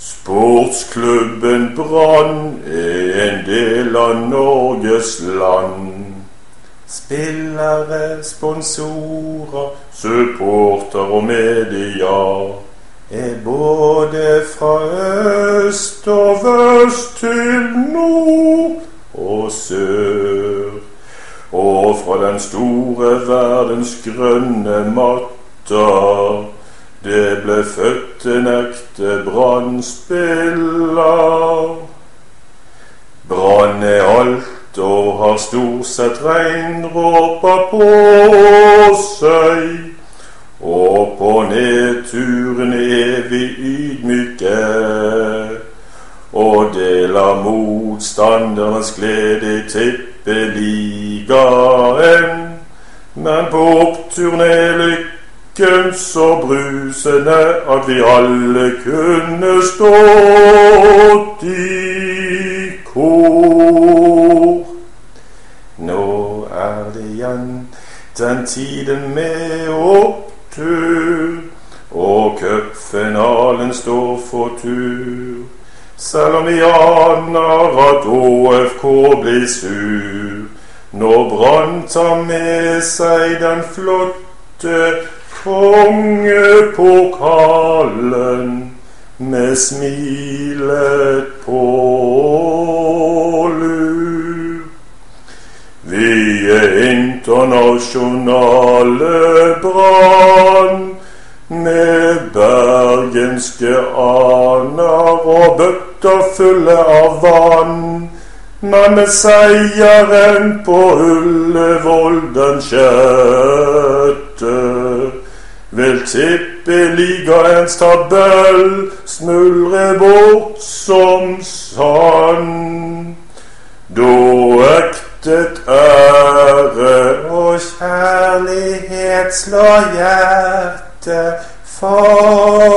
Sportsklubben Brann er en del av Norges land. Spillere, sponsorer, supporter og media er både fra øst og vest til nord og sør. Og fra den store verdens grønne matter det ble født en ekte brannspiller. Brann er alt og har stort sett regndråper på seg. Og på nedturen er vi ydmyke og deler motstanderens glede i tippeligaen. Men på oppturen er lykken lykken og brusende at vi alle kunne stått i kor. Nå er det igjen den tiden med opptur, og cupfinalen står for tur. Selv om vi aner at ÅFK blir sur når Brann tar med seg den flotte kongepokalen med smilet på lur. Vi er internasjonale brann med bergenske aner og bøtter fulle av vann. Men med seieren på Ullevål den sjette vil tippeligaens tabell smuldre bort som sand. Da ektet ære og kjærlighet slår hjertet for